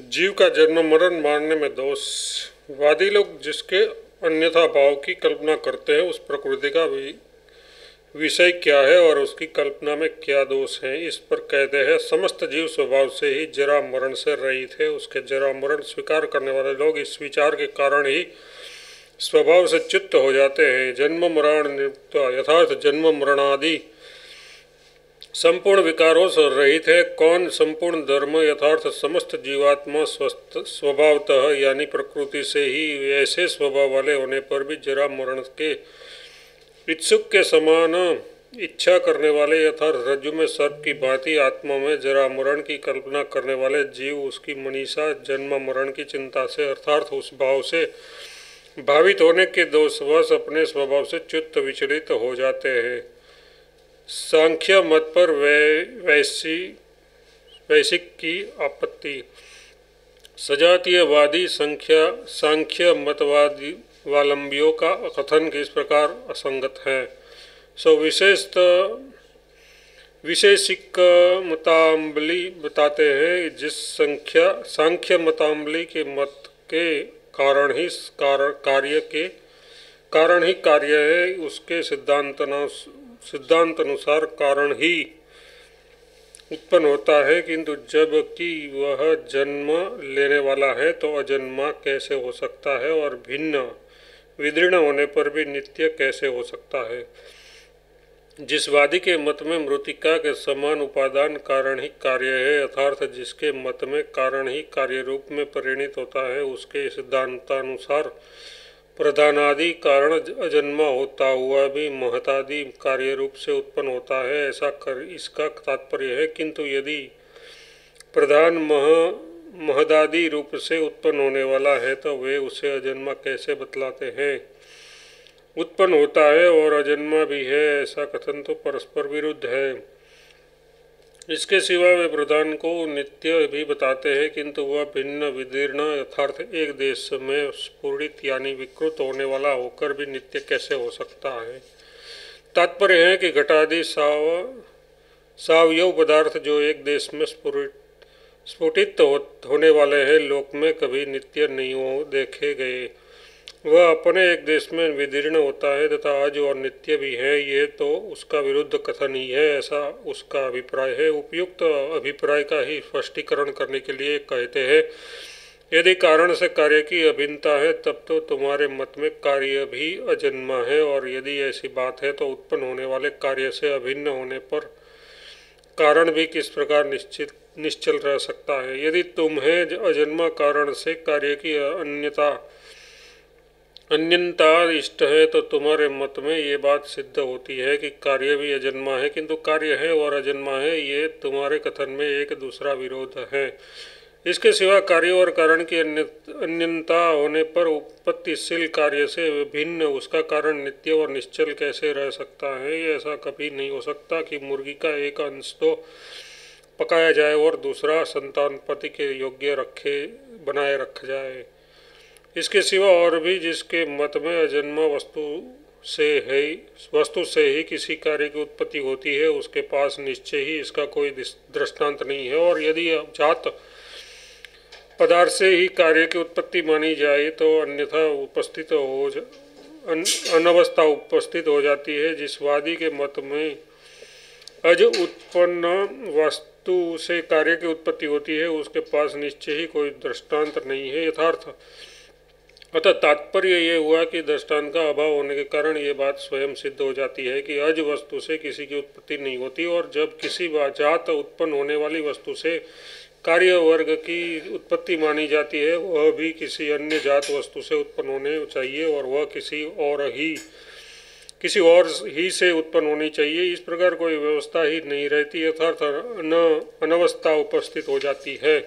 जीव का जन्म, मरण मारने में दोष। वादी लोग जिसके अन्यथा भाव की कल्पना करते हैं, उस प्रकृति का भी विषय क्या है और उसकी कल्पना में क्या दोष है, इस पर कहते हैं। समस्त जीव स्वभाव से ही जरा मरण से रही थे उसके जरा मरण स्वीकार करने वाले लोग इस विचार के कारण ही स्वभाव से चित्त हो जाते हैं। जन्म मरण यथार्थ जन्म मरणादि संपूर्ण विकारों से रहित है। कौन संपूर्ण धर्म यथार्थ समस्त जीवात्मा स्वस्थ, स्वभावतः, यानी प्रकृति से ही ऐसे स्वभाव वाले होने पर भी जरा मरण के, इच्छुक के समान इच्छा करने वाले यथार्थ रज्जु में सर्प की भांति आत्मा में जरा मरण की कल्पना करने वाले जीव उसकी मनीषा जन्म मरण की चिंता से अर्थार्थ उस भाव से भावित होने के दोषवश अपने स्वभाव से च्युत विचलित हो जाते हैं। सांख्य मत पर वैसी वैशिक की आपत्ति। सजातीयवादी संख्या, सांख्य मतवादी वालंबियों का कथन किस प्रकार असंगत है? सो विशेषत, विशेषिक मताम्बली बताते हैं, जिस संख्या, सांख्य मताम्बली के मत के कारण ही कार्य के, कारण ही कार्य है, उसके सिद्धांत सिद्धांत अनुसार कारण ही उत्पन्न होता है किंतु जब कि वह जन्म लेने वाला है तो अजन्मा कैसे हो सकता है और भिन्न, विदीर्ण होने पर भी नित्य कैसे हो सकता है? जिस वादी के मत में मृतिका के समान उपादान कारण ही कार्य है यथार्थ जिसके मत में कारण ही कार्य रूप में परिणित होता है, उसके सिद्धांतानुसार प्रधानादि कारण अजन्मा होता हुआ भी महतादि कार्य रूप से उत्पन्न होता है, ऐसा कर, इसका तात्पर्य है। किंतु यदि प्रधान मह, महदादि रूप से उत्पन्न होने वाला है तो वे उसे अजन्मा कैसे बतलाते हैं? उत्पन्न होता है और अजन्मा भी है, ऐसा कथन तो परस्पर विरुद्ध है। इसके सिवा वे प्रधान को नित्य भी बताते हैं किंतु वह भिन्न विदीर्ण यथार्थ एक देश में स्फुरित यानी विकृत होने वाला होकर भी नित्य कैसे हो सकता है? तात्पर्य है कि घटादि साव सावयव पदार्थ जो एक देश में स्फुरित स्फुटित हो, होने वाले हैं लोक में कभी नित्य नहीं हो देखे गए। वह अपने एक देश में विदीर्ण होता है तथा आज और नित्य भी है, ये तो उसका विरुद्ध कथन ही है ऐसा उसका अभिप्राय है। उपयुक्त अभिप्राय का ही स्पष्टीकरण करने के लिए कहते हैं, यदि कारण से कार्य की अभिन्नता है, तब तो तुम्हारे मत में कार्य भी अजन्मा है, और यदि ऐसी बात है तो उत्पन्न होने वाले कार्य से अभिन्न होने पर कारण भी किस प्रकार निश्चित, निश्चल रह सकता है? यदि तुम्हें अजन्मा कारण से कार्य की अन्यता अन्यता इष्ट है तो तुम्हारे मत में ये बात सिद्ध होती है कि कार्य भी अजन्मा है, किंतु कार्य है और अजन्मा है, ये तुम्हारे कथन में एक दूसरा विरोध है। इसके सिवा कार्य और कारण की अन्य अन्यता होने पर उत्पत्तिशील कार्य से भिन्न उसका कारण नित्य और निश्चल कैसे रह सकता है, ये ऐसा कभी नहीं हो सकता कि मुर्गी का एक अंश तो पकाया जाए और दूसरा संतान पति के योग्य रखे, बनाए रखा जाए। इसके सिवा और भी जिसके मत में अजन्मा वस्तु से है वस्तु से ही किसी कार्य की उत्पत्ति होती है उसके पास निश्चय ही इसका कोई दृष्टांत नहीं है। और यदि जात पदार्थ से ही कार्य की उत्पत्ति मानी जाए तो अन्यथा उपस्थित हो अन, अनवस्था उपस्थित हो जाती है जिस वादी के मत में अज उत्पन्न वस्तु से कार्य की उत्पत्ति होती है उसके पास निश्चय ही कोई दृष्टांत नहीं है। यथार्थ अतः तात्पर्य ये हुआ कि दृष्टान का अभाव होने के कारण ये बात स्वयं सिद्ध हो जाती है कि अज वस्तु से किसी की उत्पत्ति नहीं होती और जब किसी जात उत्पन्न होने वाली वस्तु से कार्य वर्ग की उत्पत्ति मानी जाती है, वह भी किसी अन्य जात वस्तु से उत्पन्न होने चाहिए और वह किसी और ही, किसी और ही से उत्पन्न होनी चाहिए। इस प्रकार कोई व्यवस्था ही नहीं रहती, यथार्थ अन अनवस्था उपस्थित हो जाती है।